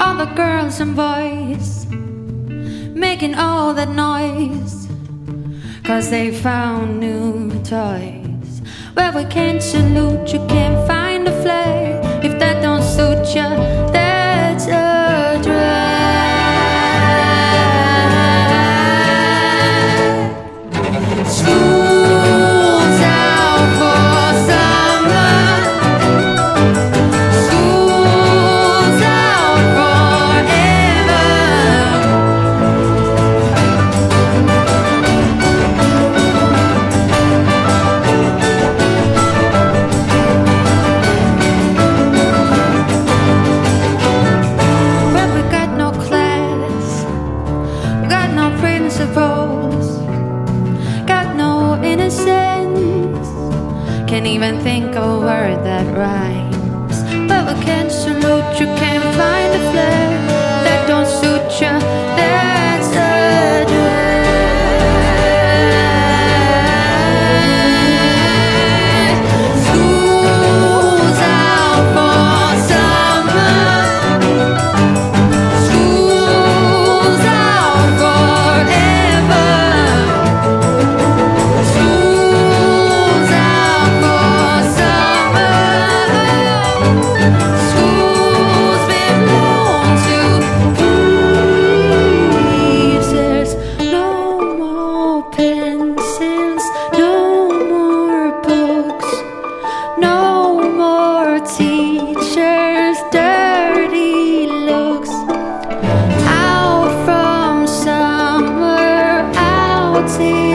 all the girls and boys making all that noise. Cause they found new toys. Well, we can't salute you, can't find a flag if that don't suit you. Can't even think of a word that rhymes. But we can't salute you, can't find a flair Out